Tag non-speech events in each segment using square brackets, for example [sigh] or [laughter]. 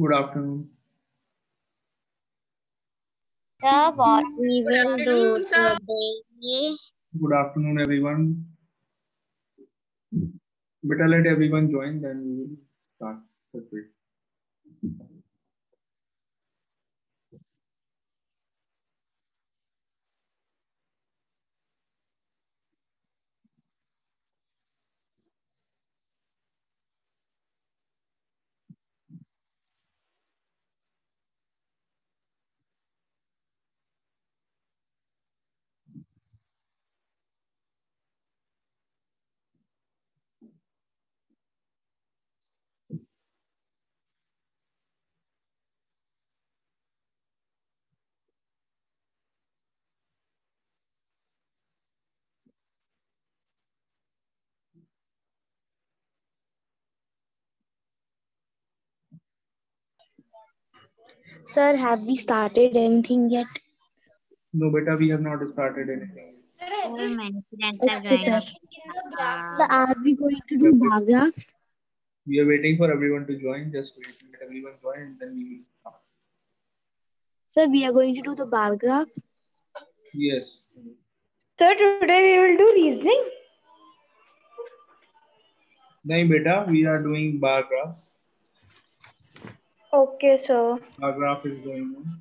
Good afternoon. Sir, what we will do afternoon, today. Good afternoon, everyone. Better let everyone join, then we will start the quiz. Sir, have we started anything yet? No, beta, we have not started anything. All my students have Okay, sir. us. Are we going to do bar graph? We are waiting for everyone to join. Just wait. Let everyone join, and then we will start. Sir, we are going to do the bar graph. Yes. Sir, today we will do reasoning. No, beta, we are doing bar graph. Okay, sir. Bar graph is going on.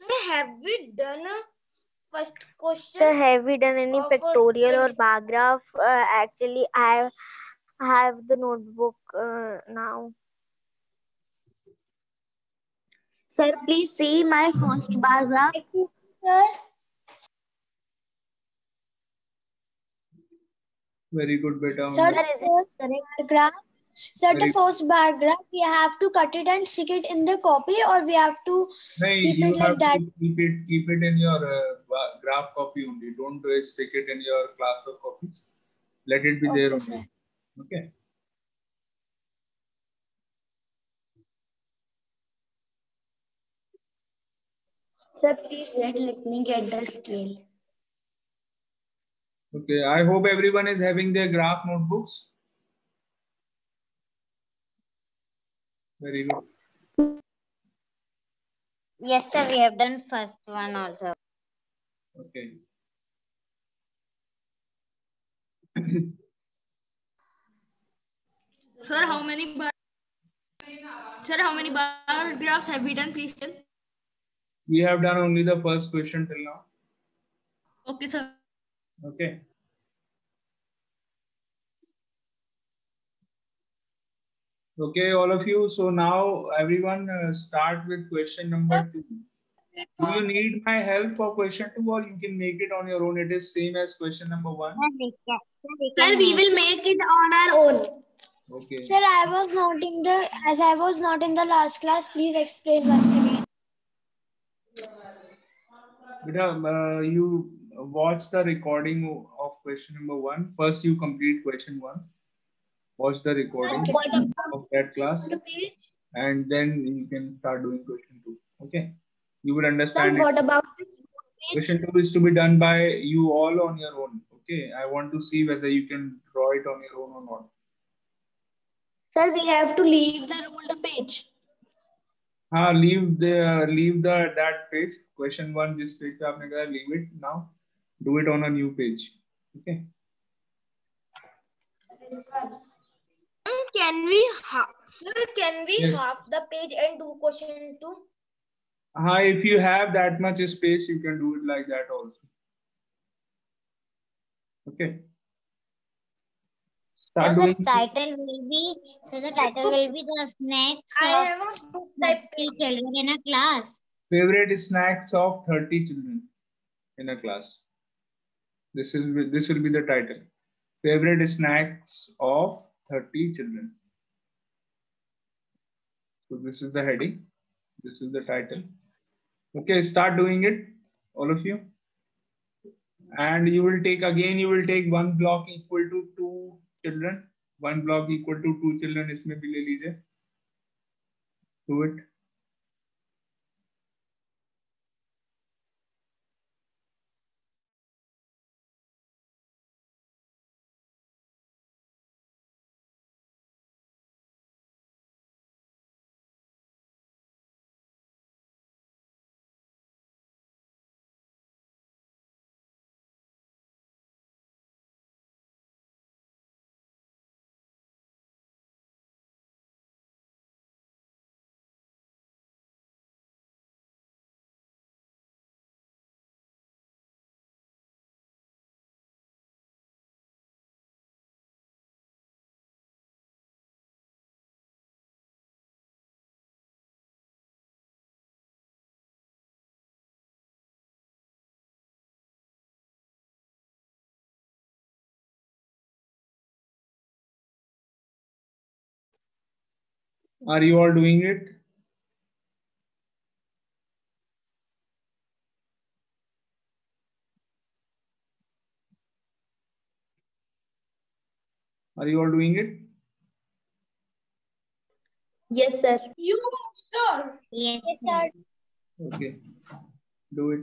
Sir, have we done a first question? Sir, have we done any pictorial or twenty- bar graph? Uh, actually, I have the notebook uh, now. Sir, please see my first bar graph. Sir, Very good, beta. sir, Sir, the is it first correct? graph. Sir, the first bar graph, we have to cut it and stick it in the copy, or we have to Nahin, keep you it like have that. to keep it keep it in your uh, graph copy only. Don't uh, stick it in your classwork copy. Let it be there Okay, only. Okay. Sir, please wait. Let me get the scale. Okay. I hope everyone is having their graph notebooks. Very good. Yes, sir, we have done first one also. Okay. [clears throat] Sir, how many bar? Sir, how many bar graphs have we done? Please tell. We have done only the first question till now. Okay, sir. Okay. Okay, all of you. So now everyone uh, start with question number two. Do you need my help for question two or you can make it on your own? It is same as question number one. Sir, we can- sir, we Sir, can we make- will make it on our own. Okay. Sir, I was not in the, as I was not in the last class, please explain once again. Beta, uh, you watch the recording of question number one. First, you complete question one. Watch the recording Okay, of that class, The page? and then you can start doing question two. Okay. You will Sir, understand it. what about this page? Question two is to be done by you all on your own. Okay. I want to see whether you can draw it on your own or not. Sir, we have to leave the ruled page. हाँ leave the leave the that page question one जिस page पे आपने कहा leave it now do it on a new page. Okay. Can we, ha- sir, can we Yes. half the page and do question two? हाँ if you have that much space you can do it like that also. Okay. So start the doing title will be, so the title will be the snacks I of have a book type 30 children in a class. favorite snacks of 30 children in a class this is this will be the title favorite snacks of 30 children so this is the heading this is the title okay start doing it all of you and you will take again you will take one block equal to two children one block equal to two children इसमें भी ले लीजिए do it Are you all doing it? Are you all doing it? Yes, sir. You, sir. Yes, sir. Okay. Do it.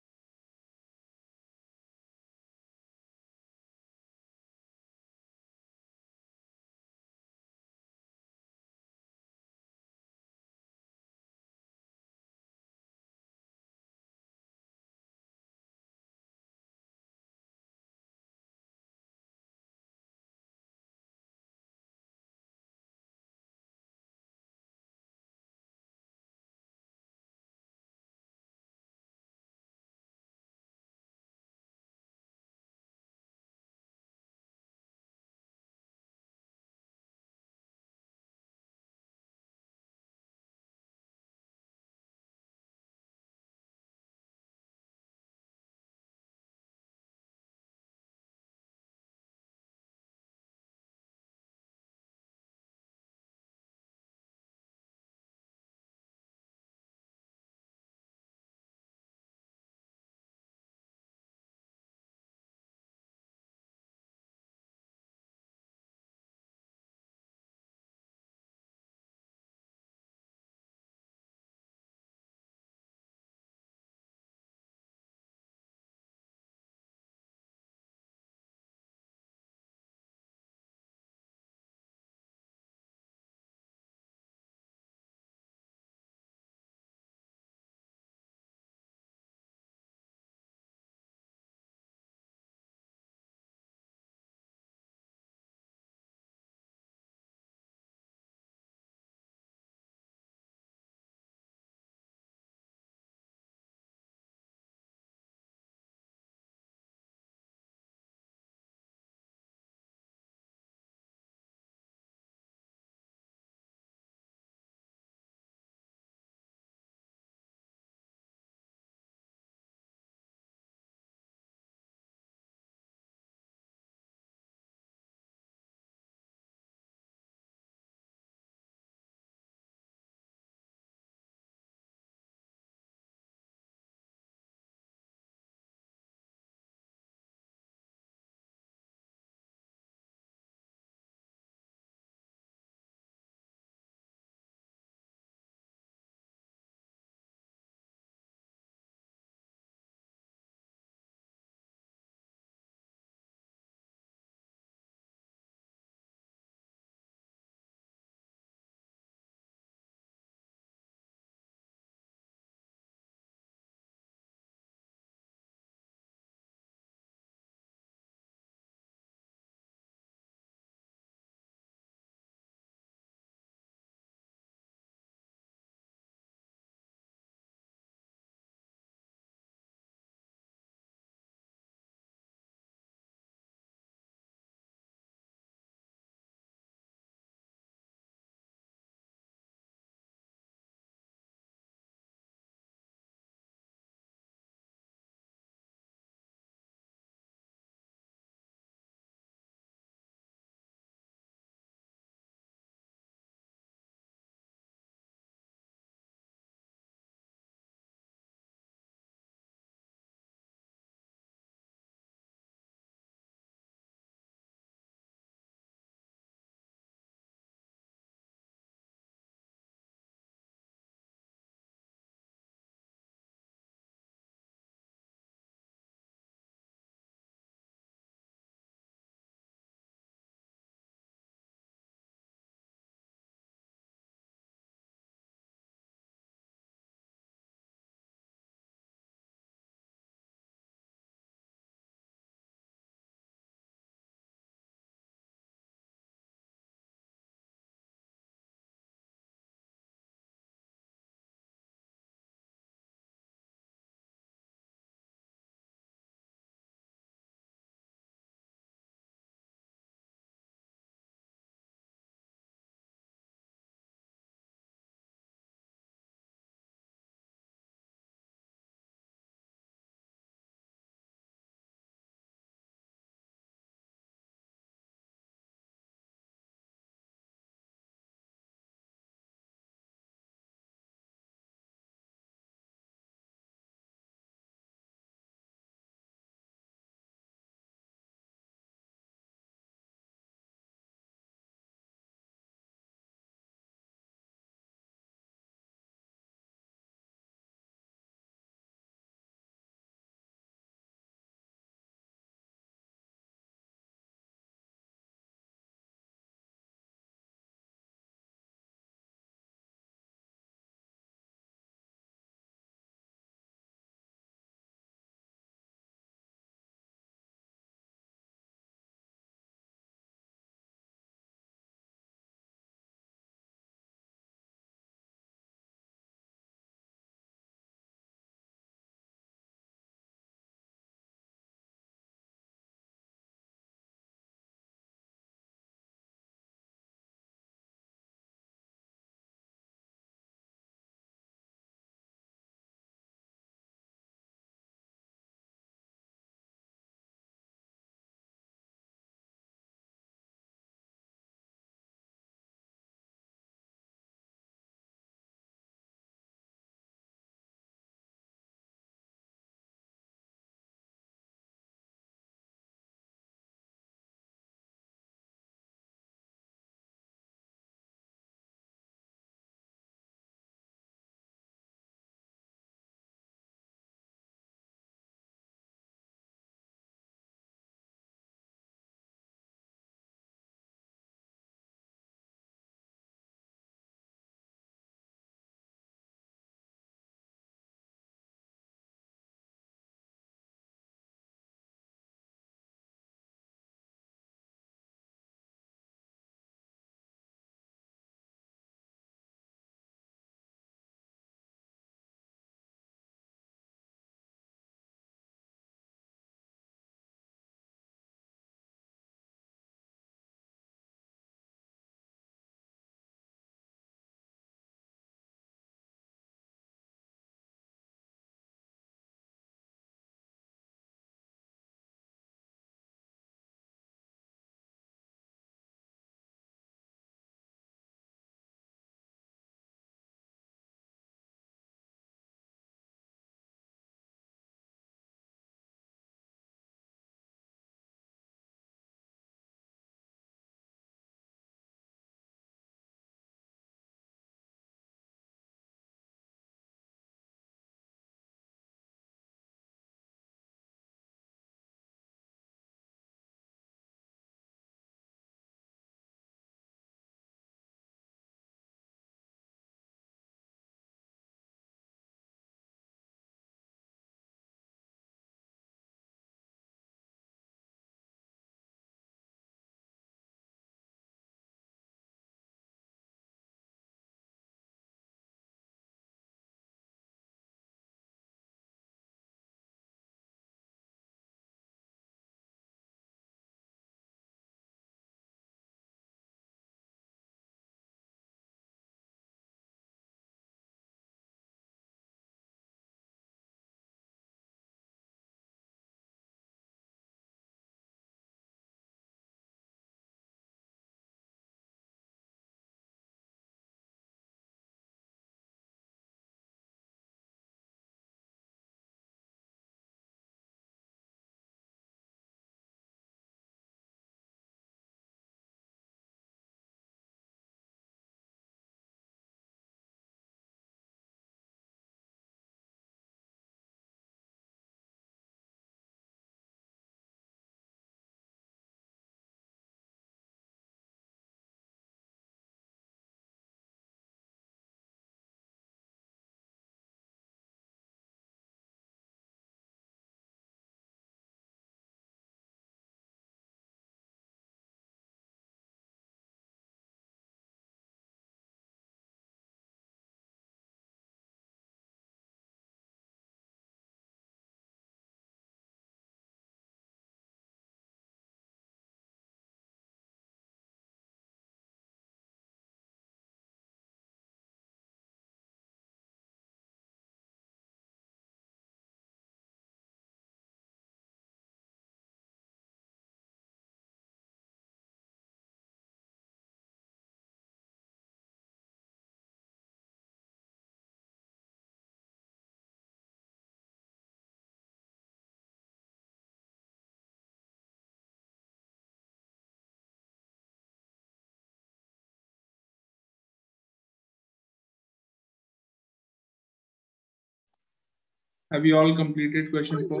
Have you all completed question four?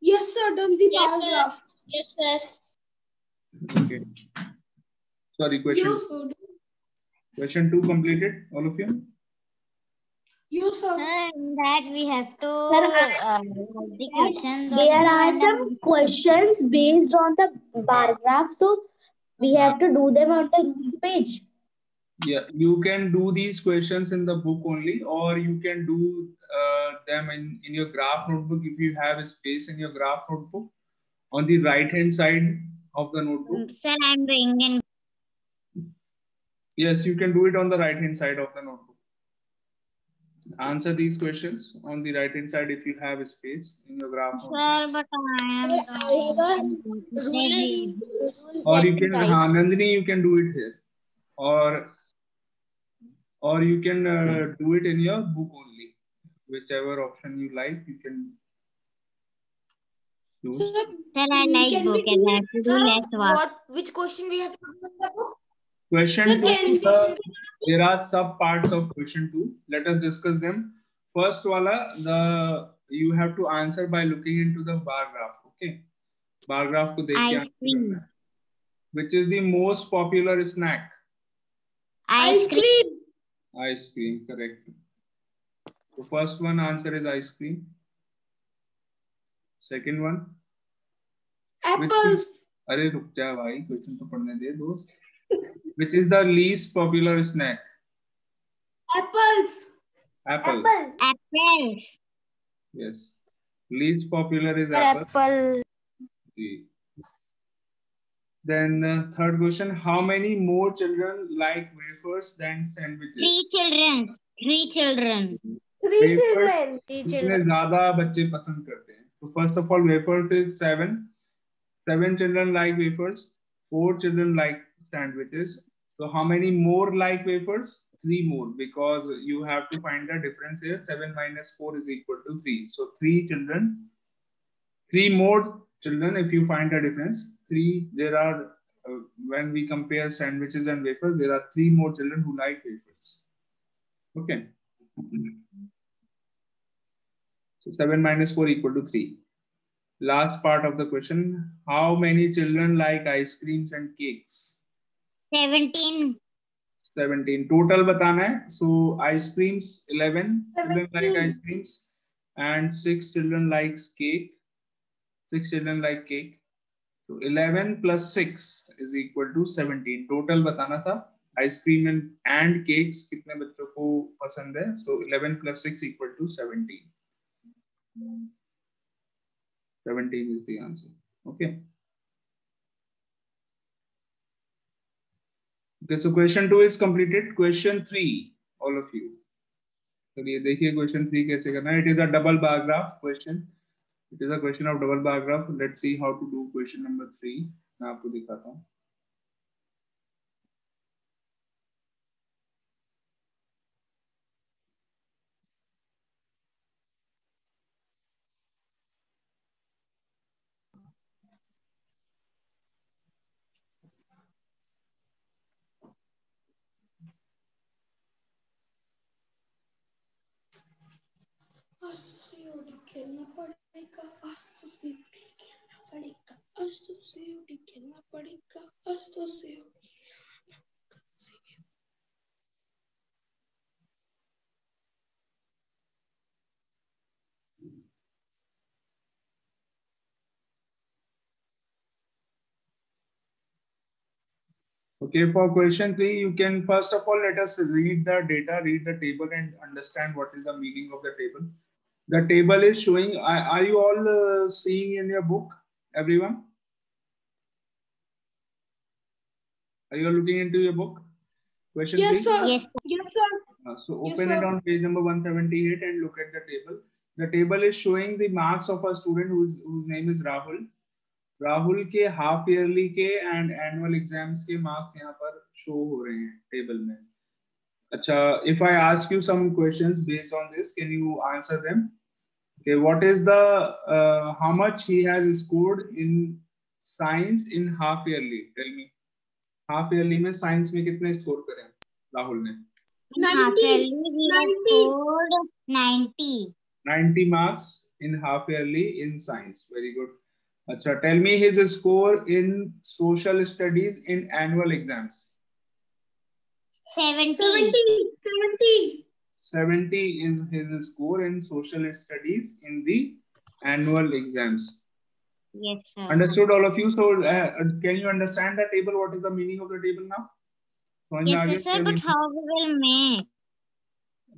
Yes, sir. Done the bar graph. Yes, sir. Okay. Sorry, question You, sir. question two completed, all of you? You, sir. In that we have to Sir, uh, the questions. There on are the- some questions based on the bar graph, so we have to do them on the page. Yeah, you can do these questions in the book only, or you can do uh, them in, in your graph notebook if you have a space in your graph notebook on the right hand side of the notebook. Sir, I'm doing in Yes, you can do it on the right hand side of the notebook. Answer these questions on the right hand side if you have a space in your graph. notebook. Sir, but I am doing Or you can, हाँ, Nandini, you can do it here. Or or you can uh, hmm. do it in your book only. Whichever option you like you can do. Then i like can book. and i have to do less work what, which question we have to do in the book? Question so two, the, there are sub parts of question 2 let us discuss them. First wala the you have to answer by looking into the bar graph okay? Bar graph ko dekh ke which is the most popular snack? Ice cream. Ice cream, correct. So first one answer is ice cream. Second one. Apples. अरे रुक जा भाई question तो पढ़ने दे दोस्त. Which is the least popular snack? Apples. Apple. Apples. Yes. Least popular is apple. apple. Okay. Then uh, third question: How many more children like wafers than sandwiches? Three children. Three children. Three Wafers. children. कितने ज्यादा बच्चे पसंद करते हैं? So first of all, wafers is seven. Seven children like wafers. Four children like sandwiches. So how many more like wafers? Three more because you have to find the difference here. Seven minus four is equal to three. So three children. Three more children, if you find a difference, three, there are, uh, when we compare sandwiches and wafers, there are three more children who like wafers. Okay. So 7 minus 4 equal to 3. Last part of the question, how many children like ice creams and cakes? 17. 17. Total batana hai. So ice creams, 11 17. children like ice creams and 6 children likes cake. six children like cake. So eleven plus six is equal to seventeen. Total बताना था ice cream and and cakes कितने बच्चों को पसंद है so eleven plus six equal to seventeen. Seventeen is the answer. Okay. Okay, so question two is completed. Question three, all of you. चलिए देखिए question three कैसे करना है it is a double bar graph question It is a question of double bar graph. Let's see how to do question number three. मैं आपको दिखाता हूँ. Associate खेलना पड़ेगा associate खेलना पड़ेगा associate खेलना पड़ेगा associate Okay, for question three, you can first of all let us read the data, read the table, and understand what is the meaning of the table. The table is showing. Are, are you all uh, seeing in your book, everyone? Are you all looking into your book? Question Yes, three. sir. Yes. Yes, sir. Uh, so Yes, open it sir. on page number 178 and look at the table. The table is showing the marks of a student whose, whose name is Rahul. Rahul के half yearly के and annual exams के marks यहाँ पर show हो रहे हैं table में अच्छा if I ask you some questions based on this can you answer them okay what is the uh, how much he has scored in science in half yearly tell me half yearly में science में कितने score करे राहुल ने In half 90. yearly we have 90. scored 90. 90 marks in half yearly in science. Very good. Acha, tell me his score in social studies in annual exams. 70. 70. 70. 70 is his score in social studies in the annual exams. Yes, sir. Understood all of you? So uh, can you understand the table? What is the meaning of the table now? समझ में आ Yes, गया yes, sir, क्या but meaning? how we will make?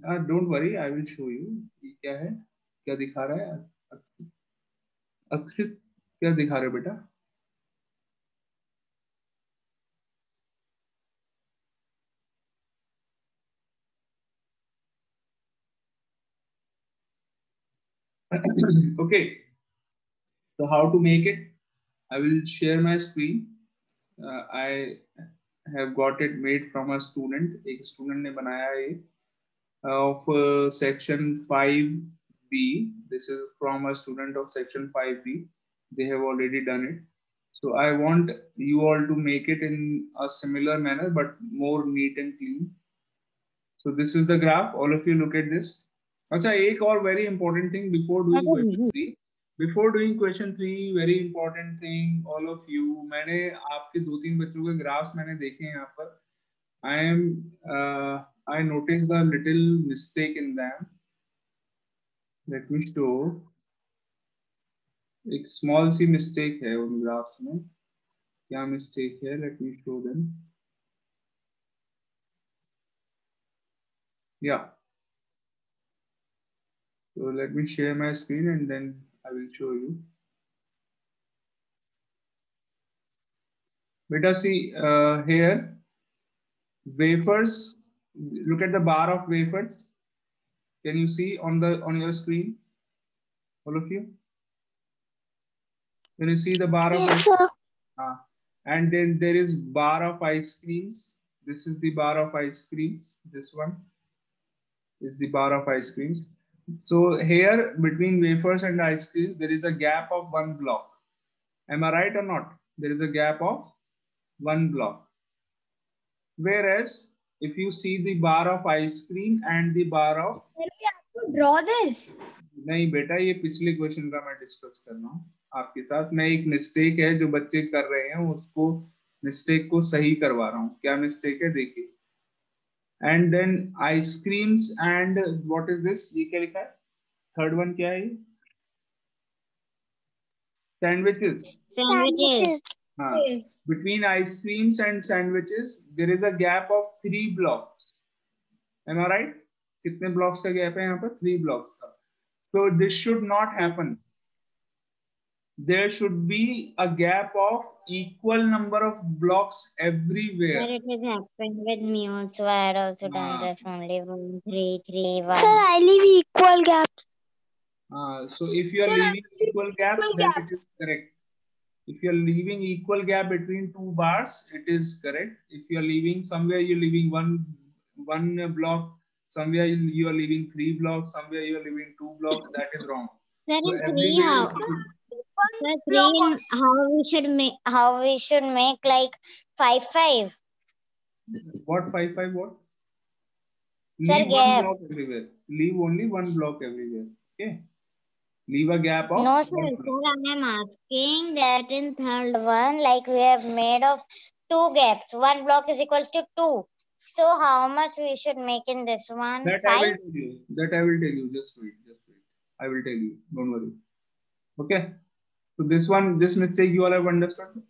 Uh, don't worry, I will show you. ये क्या है? क्या दिखा रहा है? अक्षित अक्षित, क्या दिखा रहे हो बेटा? [clears throat] okay. So how to make it? I will share my screen. Uh, I have got it made from a student. एक student ने बनाया है ये of uh, section 5b. This is from a student of section 5b. They have already done it. So I want you all to make it in a similar manner, but more neat and clean. So this is the graph. All of you look at this. अच्छा एक और very important thing before doing question three before doing question three very important thing all of you मैंने आपके दो तीन बच्चों के graphs मैंने देखे हैं यहाँ पर। I am I notice the little mistake in them let me show एक स्मॉल सी मिस्टेक है उन ग्राफ्स में। क्या मिस्टेक है? लेट मी शो देम या. So let me share my screen and then I will show you. Beta, see uh, here, wafers. Look at the bar of wafers. Can you see on the on your screen, all of you? Can you see the bar of? Yes, sir. Ah, and then there is bar of ice creams. This is the bar of ice creams. This one is the bar of ice creams. So here between wafers and ice cream, there is a gap of one block. Am I right or not? There is a gap of one block. Whereas if you see the bar of ice cream and the bar of we have to draw this. नहीं बेटा ये पिछले question का मैं discuss कर रहा हूँ आपके साथ मैं एक मिस्टेक है जो बच्चे कर रहे हैं उसको मिस्टेक को सही करवा रहा हूँ क्या मिस्टेक है देखिए and then ice creams and what is this ये क्या लिखा है थर्ड वन क्या है ये सैंडविचेस Sandwiches. हाँ between ice creams and sandwiches there is a gap of three blocks am i right कितने blocks का gap है यहाँ पर three blocks का so this should not happen there should be a gap of equal number of blocks Sir, everywhere it has happened with me also. I had also done Ah. this only one, three, three, Sir. I leave equal gaps. uh, so if you are Sir, leaving equal gaps equal then it is correct if you are leaving equal gap between two bars it is correct if you are leaving somewhere you're leaving one one block somewhere you you are leaving three blocks somewhere you are leaving two blocks that is wrong Sir, So in three, everywhere how? You should- Sir, three, how we should make, how we should make like five, five. what five five what Sir, leave gap. one block everywhere leave only one block everywhere okay leave a gap of No, sir, one sir, I am asking that in third one, like we have made of two gaps. One block is equals to two. So how much we should make in this one? That I will tell you. That I will tell you. Just wait. Just wait. I will tell you. Don't worry. Okay. So this one, this mistake you all have understood.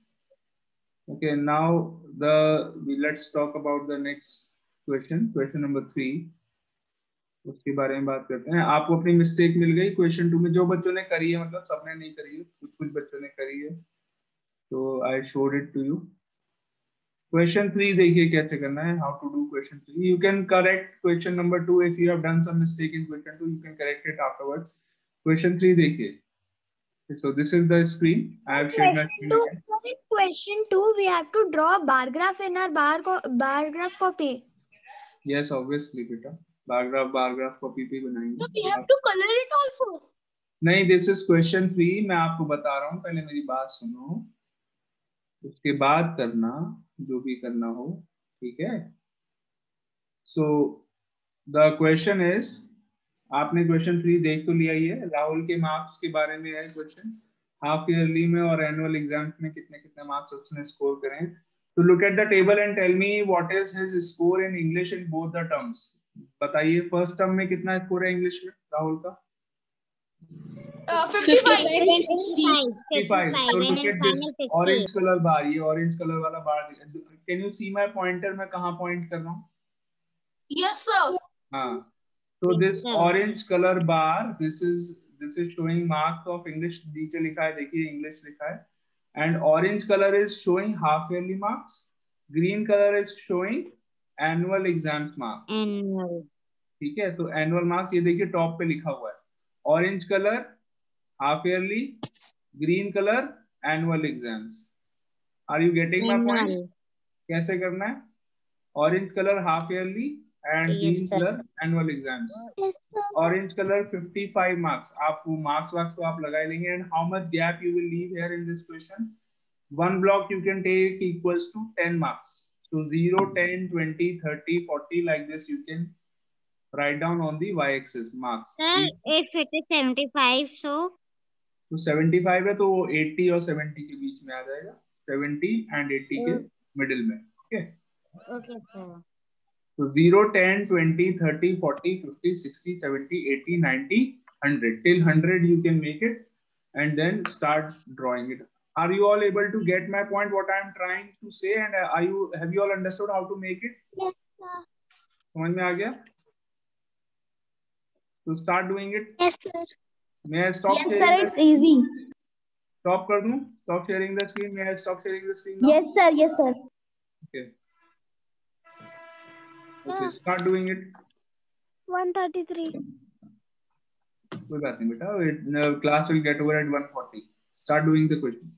Okay. Now the we, let's talk about the next question. Question number three. उसके बारे में बात करते हैं आपको अपनी mistake मिल गई question to में जो बच्चों ने करी है मतलब सबने नहीं करी है कुछ कुछ बच्चों ने करी है तो I showed it to you question three देखिए कैसे करना है how to do question three you can correct question number two if you have done some mistake in question two you can correct it afterwards question three देखिए so this is the screen i have shared my screen two, sir, in question two, we have to draw bar graph in our bar, co- bar graph copy. yes obviously beta bar graph bar graph copy पे So we have to color it also. नहीं this is question three मैं आपको बता रहा हूँ पहले मेरी बात सुनो उसके बाद करना जो भी करना हो ठीक है सो द क्वेश्चन इज़ आपने क्वेश्चन थ्री देख तो लिया ही है। राहुल के मार्क्स के बारे में है क्वेश्चन हाफ़ ईयरली में और एनुअल एग्ज़ाम में कितने कितने मार्क्स उसने स्कोर करे तो look at the table and tell me what is his score in English in both the terms बताइए फ़र्स्ट टर्म में कितना स्कोर है इंग्लिश में राहुल का? 55 and 60. 55 so when look in at this final 50. orange color bar ये orange color वाला bar can you see my pointer मैं कहाँ पॉइंट कर रहा हूँ? Yes, sir. हाँ। तो this orange colour bar this is this is showing mark of English नीचे लिखा है देखिए इंग्लिश लिखा है and orange colour is showing half yearly marks green colour is showing annual exam marks ठीक है? तो एनुअल मार्क्स ये देखिए टॉप पे लिखा हुआ है। Orange colour half yearly green colour annual exams are you getting my point कैसे करना है? Orange colour half yearly and green. Colour annual exams orange colour 55 marks आप वो मार्क्स वार्क्स को आप लगा लेंगे and how much gap you will leave here in this question one block you can take equals to 10 marks so 0 10 20 30 40 like this you can write down on the y-axis marks Sir, if it is 75, so तो 75 है तो वो 80 और 70 के बीच में आ जाएगा 70 and 80 के middle में okay okay, sir. तो 0 10 20 30 40 50 60 70 80 90 100 till 100 you can make it and then start drawing it are you all able to get my point what i am trying to say and uh, are you have you all understood how to make it Yes, sir. समझ में आ गया तो start doing it Yes, sir. may i stop Yes, sharing sir, the- it's easy. stop कर दूं stop sharing the screen may i stop sharing the screen now? Yes, sir, yes, sir. okay okay start doing it 133. कोई बात नहीं बेटा class will get over eight 140 start doing the question